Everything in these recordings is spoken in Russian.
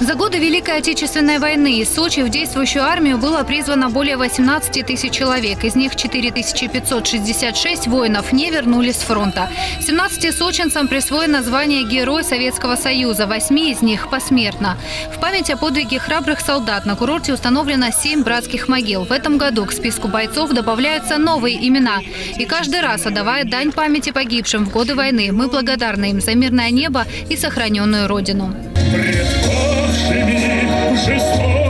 За годы Великой Отечественной войны из Сочи в действующую армию было призвано более 18 тысяч человек. Из них 4566 воинов не вернулись с фронта. 17 сочинцам присвоено звание Герой Советского Союза, 8 из них посмертно. В память о подвиге храбрых солдат на курорте установлено 7 братских могил. В этом году к списку бойцов добавляются новые имена. И каждый раз, отдавая дань памяти погибшим в годы войны, мы благодарны им за мирное небо и сохраненную Родину. Przy mnie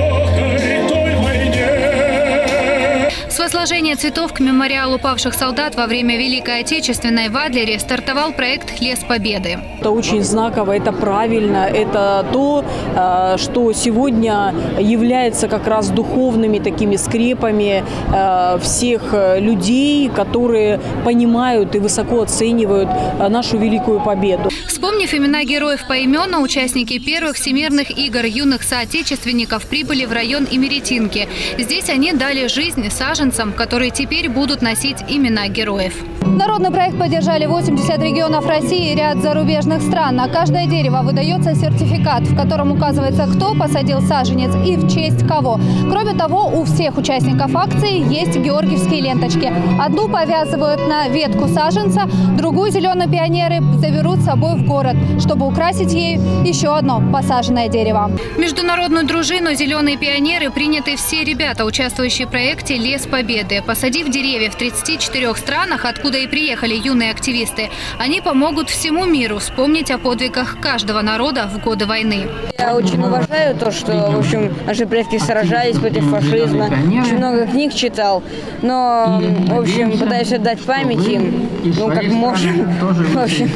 возложения цветов к мемориалу павших солдат во время Великой Отечественной в Адлере стартовал проект «Лес Победы». Это очень знаково, это правильно, это то, э, что сегодня является как раз духовными такими скрепами э, всех людей, которые понимают и высоко оценивают э, нашу великую победу. Вспомнив имена героев поименно, участники первых всемирных игр юных соотечественников прибыли в район Имеретинки. Здесь они дали жизнь саженцам, которые теперь будут носить имена героев. Народный проект поддержали 80 регионов России и ряд зарубежных стран. На каждое дерево выдается сертификат, в котором указывается, кто посадил саженец и в честь кого. Кроме того, у всех участников акции есть георгиевские ленточки. Одну повязывают на ветку саженца, другую зеленые пионеры заберут с собой в город, чтобы украсить ею еще одно посаженное дерево. Международную дружину «Зеленые пионеры» приняты все ребята, участвующие в проекте «Лес Победы». Посадив деревья в 34 странах, откуда и приехали юные активисты, они помогут всему миру вспомнить о подвигах каждого народа в годы войны. Я очень уважаю то, что, в общем, наши предки сражались против фашизма. Очень много книг читал, но, в общем, пытаюсь отдать память им, ну, как можем. В общем,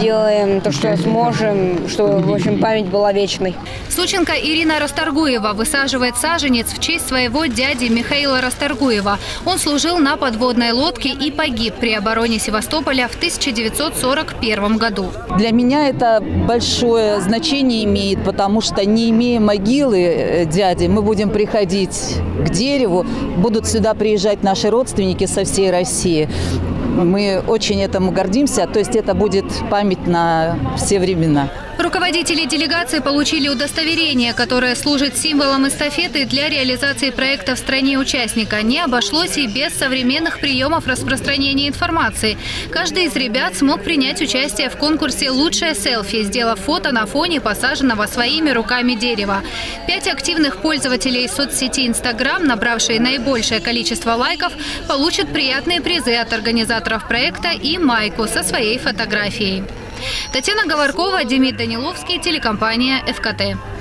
делаем то, что сможем, чтобы, в общем, память была вечной. Сученко Ирина Расторгуева высаживает саженец в честь своего дяди Михаила Расторгуева. Он служил на подводной лодке и погиб при обороне Севастополя в 1941 году. Для меня это большое значение имеет, потому что не имея могилы э, дяди, мы будем приходить к дереву, будут сюда приезжать наши родственники со всей России. Мы очень этому гордимся, то есть это будет память на все времена. Руководители делегации получили удостоверение, которое служит символом эстафеты для реализации проекта в стране участника. Не обошлось и без современных приемов распространения информации. Каждый из ребят смог принять участие в конкурсе «Лучшее селфи», сделав фото на фоне посаженного своими руками дерева. Пять активных пользователей соцсети Инстаграм, набравшие наибольшее количество лайков, получат приятные призы от организаторов проекта и майку со своей фотографией. Татьяна Говоркова, Демид Даниловский, телекомпания «ФКТ».